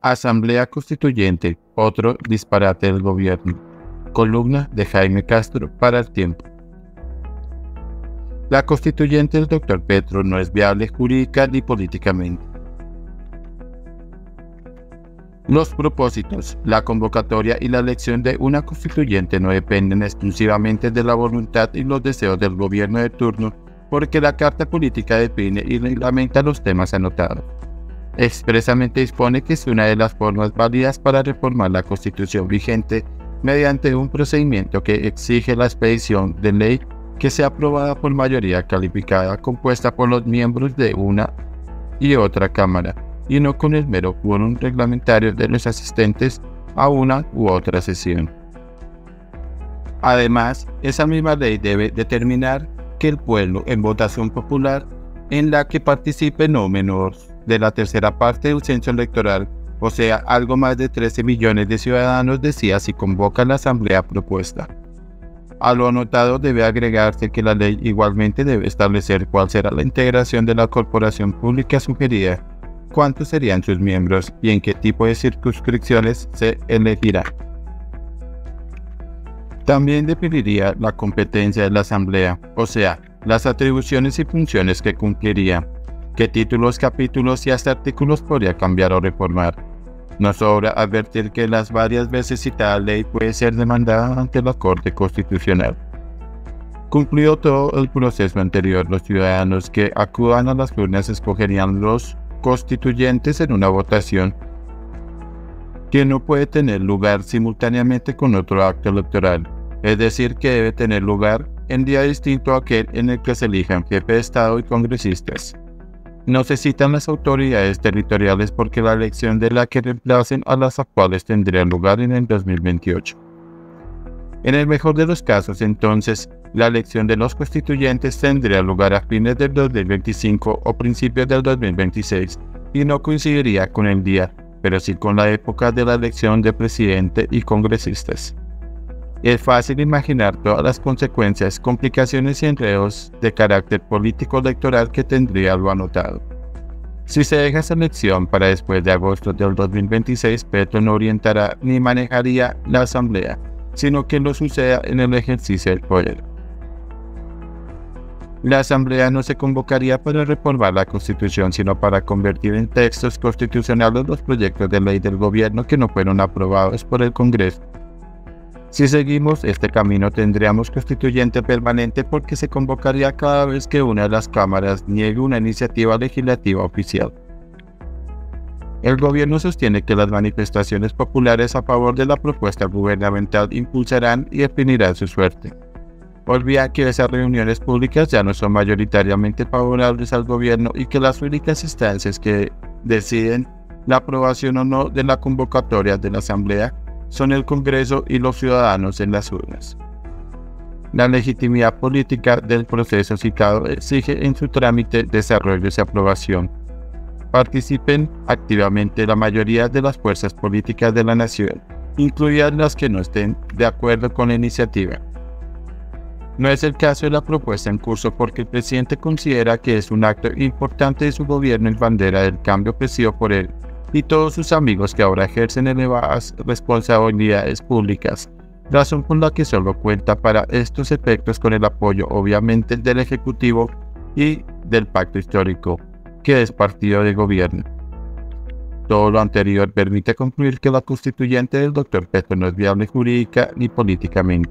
Asamblea Constituyente, otro disparate del gobierno. Columna de Jaime Castro para el tiempo. La constituyente del doctor Petro no es viable jurídica ni políticamente. Los propósitos, la convocatoria y la elección de una constituyente no dependen exclusivamente de la voluntad y los deseos del gobierno de turno, porque la Carta Política define y reglamenta los temas anotados. Expresamente dispone que es una de las formas válidas para reformar la constitución vigente mediante un procedimiento que exige la expedición de ley que sea aprobada por mayoría calificada compuesta por los miembros de una y otra Cámara, y no con el mero quórum reglamentario de los asistentes a una u otra sesión. Además, esa misma ley debe determinar que el pueblo, en votación popular, en la que participe no menor de la tercera parte del censo electoral, o sea, algo más de 13 millones de ciudadanos, decía si convoca la asamblea propuesta. A lo anotado debe agregarse que la ley igualmente debe establecer cuál será la integración de la corporación pública sugerida, cuántos serían sus miembros y en qué tipo de circunscripciones se elegirá. También definiría la competencia de la Asamblea, o sea, las atribuciones y funciones que cumpliría, qué títulos, capítulos y hasta artículos podría cambiar o reformar, no sobra advertir que las varias veces citada ley puede ser demandada ante la Corte Constitucional. Cumplido todo el proceso anterior, los ciudadanos que acudan a las urnas escogerían los constituyentes en una votación que no puede tener lugar simultáneamente con otro acto electoral, es decir, que debe tener lugar en día distinto a aquel en el que se elijan jefe de Estado y congresistas. No se citan las autoridades territoriales porque la elección de la que reemplacen a las actuales tendría lugar en el 2028. En el mejor de los casos, entonces, la elección de los constituyentes tendría lugar a fines del 2025 o principios del 2026 y no coincidiría con el día, pero sí con la época de la elección de presidente y congresistas. Es fácil imaginar todas las consecuencias, complicaciones y enredos de carácter político electoral que tendría lo anotado. Si se deja esa elección para después de agosto del 2026, Petro no orientará ni manejaría la asamblea, sino que lo suceda en el ejercicio del poder. La asamblea no se convocaría para reformar la constitución, sino para convertir en textos constitucionales los proyectos de ley del gobierno que no fueron aprobados por el Congreso si seguimos este camino tendríamos constituyente permanente porque se convocaría cada vez que una de las cámaras niegue una iniciativa legislativa oficial. El gobierno sostiene que las manifestaciones populares a favor de la propuesta gubernamental impulsarán y definirán su suerte. Olvida que esas reuniones públicas ya no son mayoritariamente favorables al gobierno y que las únicas instancias que deciden la aprobación o no de la convocatoria de la Asamblea son el Congreso y los ciudadanos en las urnas. La legitimidad política del proceso citado exige en su trámite desarrollo y aprobación. Participen activamente la mayoría de las fuerzas políticas de la nación, incluidas las que no estén de acuerdo con la iniciativa. No es el caso de la propuesta en curso porque el presidente considera que es un acto importante de su gobierno en bandera del cambio presidido por él y todos sus amigos que ahora ejercen elevadas responsabilidades públicas, razón por la que solo cuenta para estos efectos con el apoyo obviamente del Ejecutivo y del Pacto Histórico, que es partido de gobierno. Todo lo anterior permite concluir que la constituyente del Dr. Petro no es viable jurídica ni políticamente.